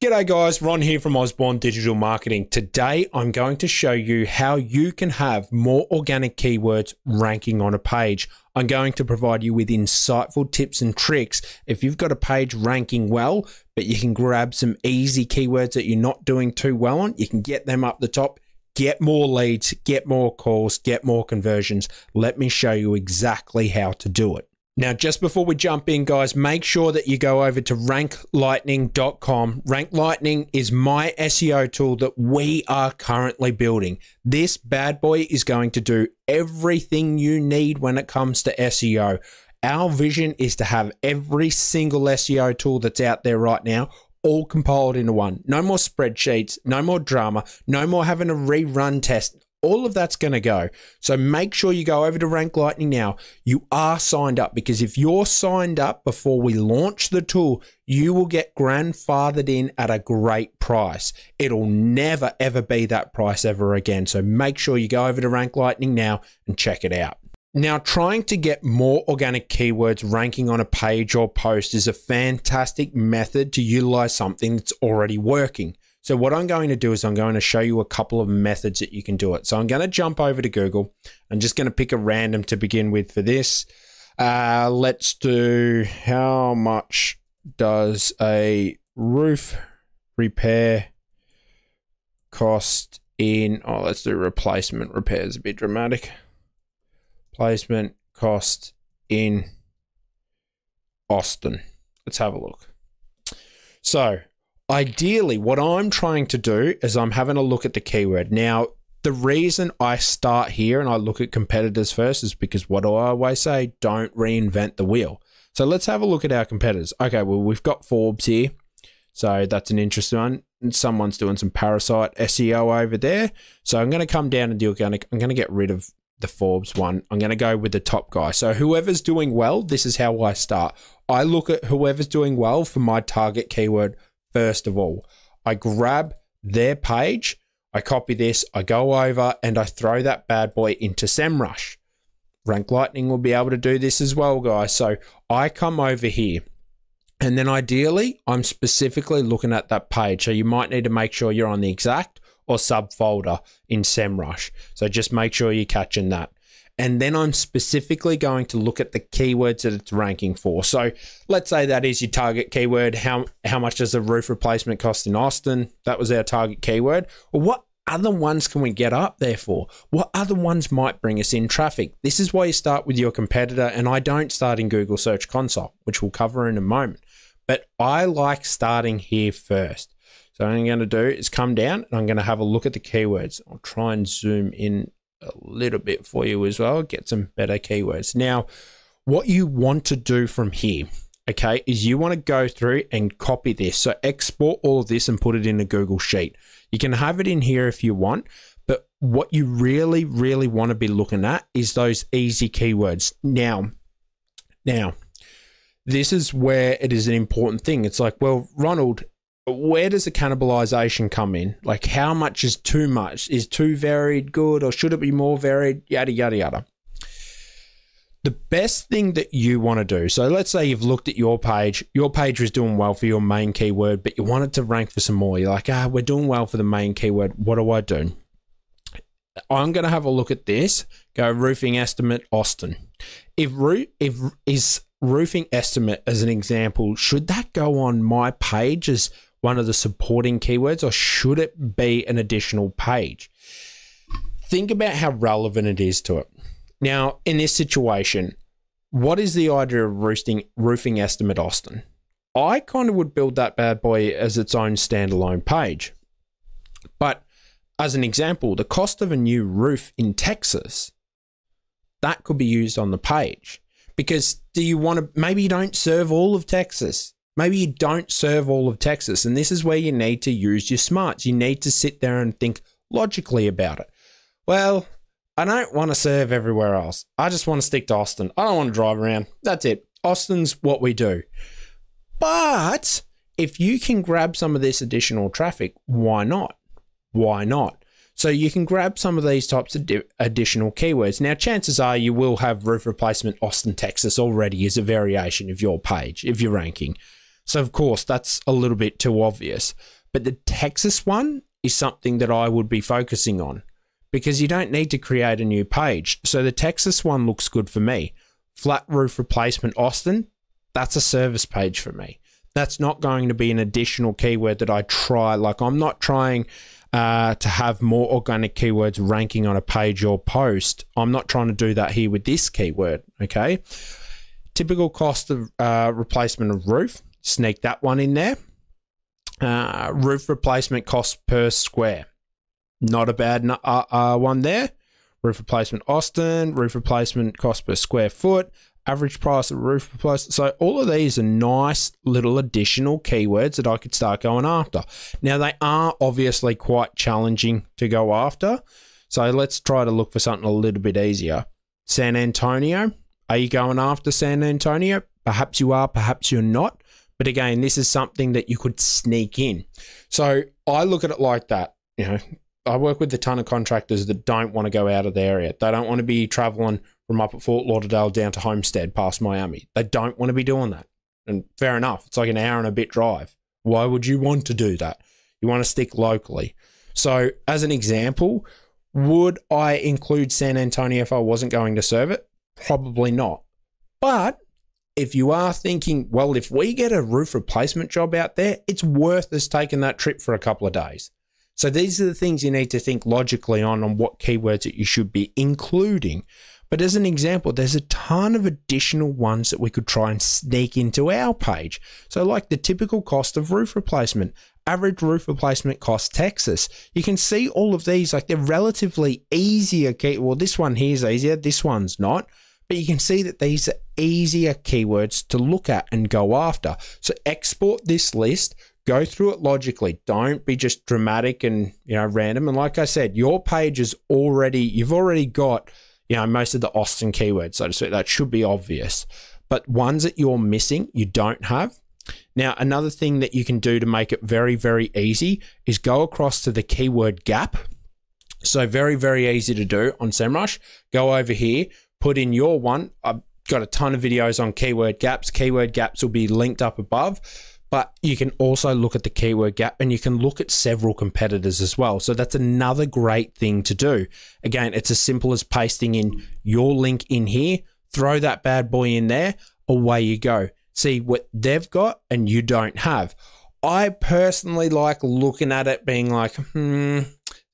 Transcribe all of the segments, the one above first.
G'day guys, Ron here from Osborne Digital Marketing. Today I'm going to show you how you can have more organic keywords ranking on a page. I'm going to provide you with insightful tips and tricks. If you've got a page ranking well, but you can grab some easy keywords that you're not doing too well on, you can get them up the top, get more leads, get more calls, get more conversions. Let me show you exactly how to do it. Now, just before we jump in, guys, make sure that you go over to ranklightning.com. Rank Lightning is my SEO tool that we are currently building. This bad boy is going to do everything you need when it comes to SEO. Our vision is to have every single SEO tool that's out there right now all compiled into one. No more spreadsheets, no more drama, no more having to rerun test all of that's going to go. So make sure you go over to Rank Lightning now. You are signed up because if you're signed up before we launch the tool, you will get grandfathered in at a great price. It'll never ever be that price ever again. So make sure you go over to Rank Lightning now and check it out. Now, trying to get more organic keywords ranking on a page or post is a fantastic method to utilize something that's already working. So what I'm going to do is I'm going to show you a couple of methods that you can do it. So I'm going to jump over to Google. I'm just going to pick a random to begin with for this. Uh, let's do how much does a roof repair cost in, oh, let's do replacement repairs, a bit dramatic. Placement cost in Austin. Let's have a look. So ideally, what I'm trying to do is I'm having a look at the keyword. Now, the reason I start here and I look at competitors first is because what do I always say? Don't reinvent the wheel. So let's have a look at our competitors. Okay, well, we've got Forbes here. So that's an interesting one. And someone's doing some parasite SEO over there. So I'm going to come down and do organic. I'm going to get rid of the Forbes one. I'm going to go with the top guy. So whoever's doing well, this is how I start. I look at whoever's doing well for my target keyword first of all. I grab their page, I copy this, I go over and I throw that bad boy into SEMrush. Rank Lightning will be able to do this as well, guys. So I come over here and then ideally I'm specifically looking at that page. So you might need to make sure you're on the exact or subfolder in SEMrush. So just make sure you're catching that and then I'm specifically going to look at the keywords that it's ranking for. So let's say that is your target keyword. How how much does a roof replacement cost in Austin? That was our target keyword. Well, what other ones can we get up there for? What other ones might bring us in traffic? This is why you start with your competitor, and I don't start in Google Search Console, which we'll cover in a moment. But I like starting here first. So what I'm going to do is come down and I'm going to have a look at the keywords. I'll try and zoom in a little bit for you as well, get some better keywords. Now, what you want to do from here, okay, is you want to go through and copy this. So export all of this and put it in a Google Sheet. You can have it in here if you want, but what you really, really want to be looking at is those easy keywords. Now, now, this is where it is an important thing. It's like, well, Ronald, where does the cannibalization come in? Like, how much is too much? Is too varied good, or should it be more varied? Yada, yada, yada. The best thing that you want to do so, let's say you've looked at your page, your page was doing well for your main keyword, but you wanted to rank for some more. You're like, ah, we're doing well for the main keyword. What do I do? I'm going to have a look at this. Go roofing estimate Austin. If if is roofing estimate as an example, should that go on my page as one of the supporting keywords or should it be an additional page? Think about how relevant it is to it. Now, in this situation, what is the idea of roosting, roofing estimate Austin? I kind of would build that bad boy as its own standalone page. But as an example, the cost of a new roof in Texas, that could be used on the page. Because do you want to, maybe you don't serve all of Texas. Maybe you don't serve all of Texas, and this is where you need to use your smarts. You need to sit there and think logically about it. Well, I don't want to serve everywhere else. I just want to stick to Austin. I don't want to drive around. That's it. Austin's what we do. But if you can grab some of this additional traffic, why not? Why not? So you can grab some of these types of additional keywords. Now, chances are you will have roof replacement Austin, Texas already as a variation of your page if you're ranking. So, of course, that's a little bit too obvious. But the Texas one is something that I would be focusing on because you don't need to create a new page. So, the Texas one looks good for me. Flat roof replacement Austin, that's a service page for me. That's not going to be an additional keyword that I try. Like, I'm not trying uh, to have more organic keywords ranking on a page or post. I'm not trying to do that here with this keyword. Okay. Typical cost of uh, replacement of roof, sneak that one in there. Uh, roof replacement cost per square, not a bad uh, uh, one there. Roof replacement Austin, roof replacement cost per square foot, average price of roof replacement. So all of these are nice little additional keywords that I could start going after. Now they are obviously quite challenging to go after. So let's try to look for something a little bit easier. San Antonio. Are you going after San Antonio? Perhaps you are, perhaps you're not. But again, this is something that you could sneak in. So I look at it like that. You know, I work with a ton of contractors that don't want to go out of the area. They don't want to be traveling from up at Fort Lauderdale down to Homestead past Miami. They don't want to be doing that. And fair enough, it's like an hour and a bit drive. Why would you want to do that? You want to stick locally. So, as an example, would I include San Antonio if I wasn't going to serve it? Probably not. But if you are thinking, well, if we get a roof replacement job out there, it's worth us taking that trip for a couple of days. So these are the things you need to think logically on on what keywords that you should be including. But as an example, there's a ton of additional ones that we could try and sneak into our page. So like the typical cost of roof replacement, average roof replacement cost Texas. You can see all of these, like they're relatively easier. Key- well, this one here is easier, this one's not. But you can see that these are easier keywords to look at and go after. So export this list, go through it logically. Don't be just dramatic and you know random. And like I said, your page is already you've already got you know, most of the Austin keywords, so to speak. That should be obvious. But ones that you're missing, you don't have. Now, another thing that you can do to make it very, very easy is go across to the keyword gap. So very, very easy to do on SEMrush. Go over here, put in your one. I've got a ton of videos on keyword gaps. Keyword gaps will be linked up above but you can also look at the keyword gap and you can look at several competitors as well. So that's another great thing to do. Again, it's as simple as pasting in your link in here, throw that bad boy in there, away you go. See what they've got and you don't have. I personally like looking at it being like, hmm,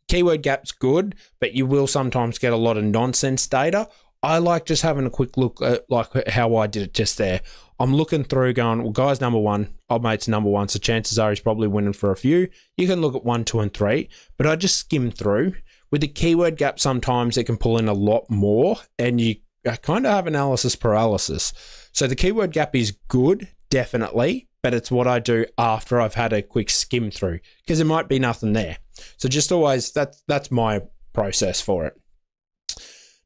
keyword gap's good, but you will sometimes get a lot of nonsense data. I like just having a quick look at like how I did it just there. I'm looking through going, well, guy's number one, old mate's number one, so chances are he's probably winning for a few. You can look at one, two, and three, but I just skim through. With the keyword gap, sometimes it can pull in a lot more, and you uh, kind of have analysis paralysis. So the keyword gap is good, definitely, but it's what I do after I've had a quick skim through because there might be nothing there. So just always that's that's my process for it.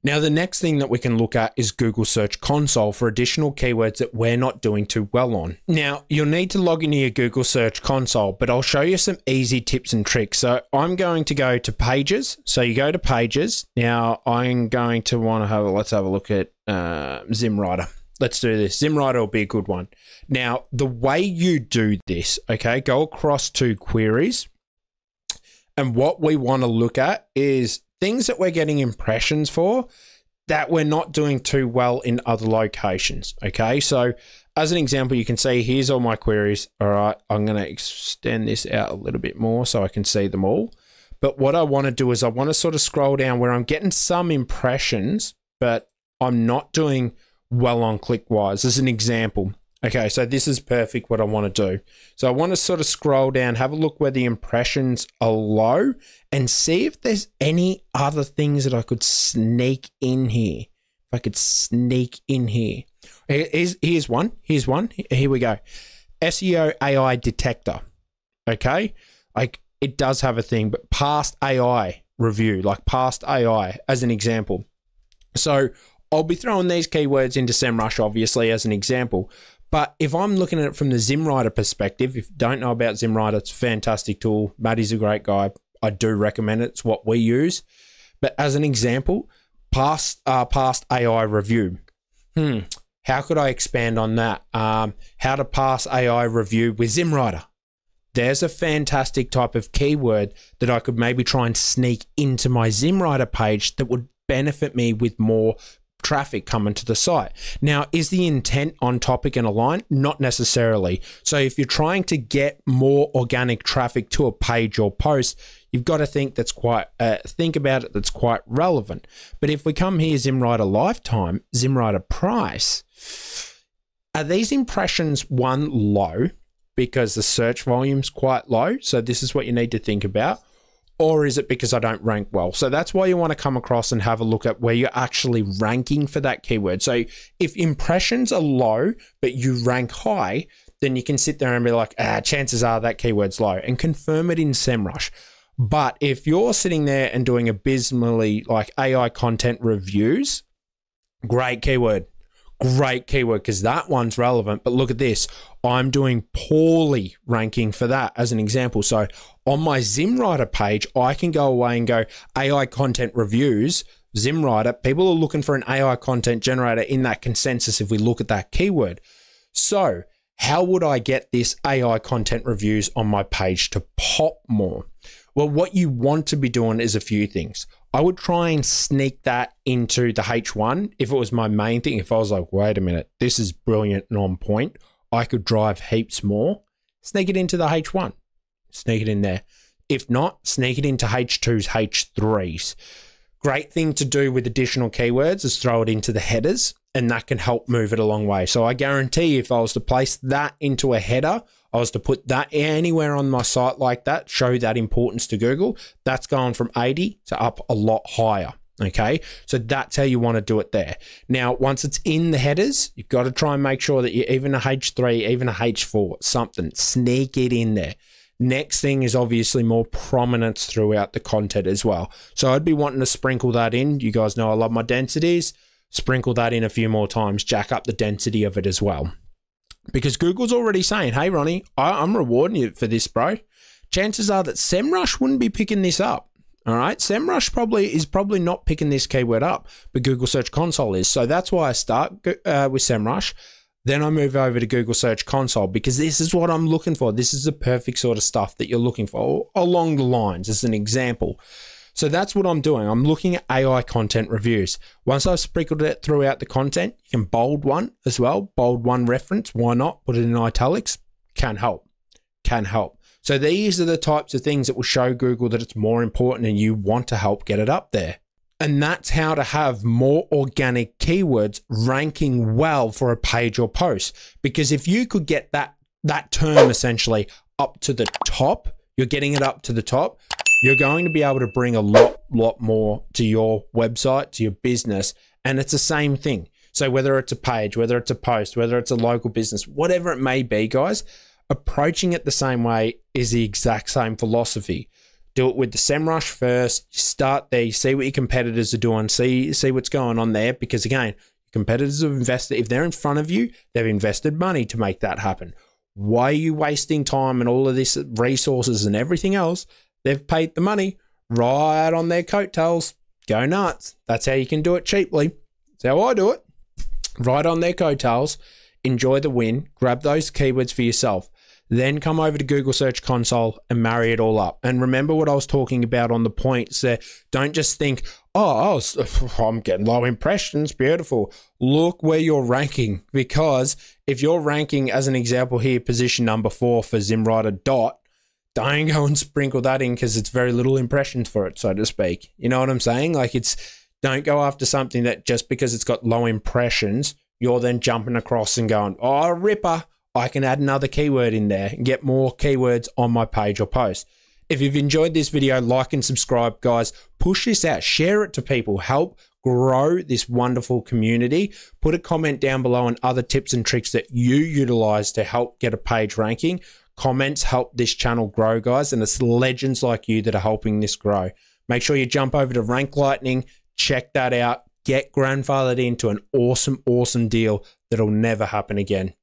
Now, the next thing that we can look at is Google Search Console for additional keywords that we're not doing too well on. Now, you'll need to log into your Google Search Console, but I'll show you some easy tips and tricks. So I'm going to go to Pages. So you go to Pages. Now, I'm going to want to have a, let's have a look at uh, ZimmWriter. Let's do this. ZimmWriter will be a good one. Now, the way you do this, okay, go across to queries. And what we want to look at is things that we're getting impressions for that we're not doing too well in other locations. Okay, so as an example, you can see here's all my queries. All right, I'm going to extend this out a little bit more so I can see them all. But what I want to do is I want to sort of scroll down where I'm getting some impressions, but I'm not doing well on Clickwise. As an example, Okay, so this is perfect what I want to do. So I want to sort of scroll down, have a look where the impressions are low and see if there's any other things that I could sneak in here. If I could sneak in here. Here's, here's one. Here's one. Here we go. SEO AI detector. Okay. Like it does have a thing, but past AI review, like past AI as an example. So I'll be throwing these keywords into SEMrush, obviously, as an example. But if I'm looking at it from the ZimmWriter perspective, if you don't know about ZimmWriter, it's a fantastic tool. Matty's a great guy. I do recommend it. It's what we use. But as an example, past uh, past AI review. Hmm. How could I expand on that? Um, how to pass AI review with ZimmWriter. There's a fantastic type of keyword that I could maybe try and sneak into my ZimmWriter page that would benefit me with more traffic coming to the site. Now, is the intent on topic and aligned? Not necessarily. So if you're trying to get more organic traffic to a page or post, you've got to think that's quite uh, think about it that's quite relevant. But if we come here ZimmWriter lifetime, ZimmWriter price, are these impressions one low because the search volume's quite low? So this is what you need to think about or is it because I don't rank well? So that's why you want to come across and have a look at where you're actually ranking for that keyword. So if impressions are low, but you rank high, then you can sit there and be like, ah, chances are that keyword's low and confirm it in SEMrush. But if you're sitting there and doing abysmally like AI content reviews, great keyword, great keyword because that one's relevant. But look at this. I'm doing poorly ranking for that as an example. So on my ZimmWriter page, I can go away and go AI content reviews, ZimmWriter. People are looking for an AI content generator in that consensus if we look at that keyword. So, how would I get this AI content reviews on my page to pop more? Well, what you want to be doing is a few things. I would try and sneak that into the H1 if it was my main thing. If I was like, wait a minute, this is brilliant and on point, I could drive heaps more. Sneak it into the H1, sneak it in there. If not, sneak it into H2s, H3s. Great thing to do with additional keywords is throw it into the headers, and that can help move it a long way. So I guarantee if I was to place that into a header, I was to put that anywhere on my site like that, show that importance to Google, that's going from 80 to up a lot higher. Okay, so that's how you want to do it there. Now, once it's in the headers, you've got to try and make sure that you even a H3, even a H4, something, sneak it in there. Next thing is obviously more prominence throughout the content as well. So I'd be wanting to sprinkle that in. You guys know I love my densities. Sprinkle that in a few more times, jack up the density of it as well because Google's already saying, hey, Ronnie, I, am rewarding you for this, bro. Chances are that SEMrush wouldn't be picking this up. All right, SEMrush probably is probably not picking this keyword up, but Google Search Console is. So that's why I start uh, with SEMrush. Then I move over to Google Search Console because this is what I'm looking for. This is the perfect sort of stuff that you're looking for along the lines, as an example. So that's what I'm doing. I'm looking at AI content reviews. Once I've sprinkled it throughout the content, you can bold one as well, bold one reference. Why not? Put it in italics. Can help. Can help. So these are the types of things that will show Google that it's more important and you want to help get it up there. And that's how to have more organic keywords ranking well for a page or post. Because if you could get that that term essentially up to the top, you're getting it up to the top, you're going to be able to bring a lot, lot more to your website, to your business. And it's the same thing. So whether it's a page, whether it's a post, whether it's a local business, whatever it may be, guys, approaching it the same way is the exact same philosophy. Do it with the SEMrush first. Start there, see what your competitors are doing, see see what's going on there. Because again, competitors have invested. If they're in front of you, they've invested money to make that happen. Why are you wasting time and all of this resources and everything else They've paid the money right on their coattails. Go nuts. That's how you can do it cheaply. That's how I do it. Right on their coattails. Enjoy the win. Grab those keywords for yourself. Then come over to Google Search Console and marry it all up. And remember what I was talking about on the points there. Don't just think, oh, I'm getting low impressions. Beautiful. Look where you're ranking. Because if you're ranking, as an example here, position number four for ZimmWriter Dot, don't go and sprinkle that in because it's very little impressions for it, so to speak. You know what I'm saying? Like it's don't go after something that just because it's got low impressions, you're then jumping across and going, oh, ripper, I can add another keyword in there and get more keywords on my page or post. If you've enjoyed this video, like and subscribe, guys. Push this out, share it to people, help grow this wonderful community. Put a comment down below on other tips and tricks that you utilize to help get a page ranking. Comments help this channel grow, guys, and it's legends like you that are helping this grow. Make sure you jump over to Rank Lightning, check that out, get grandfathered into an awesome, awesome deal that'll never happen again.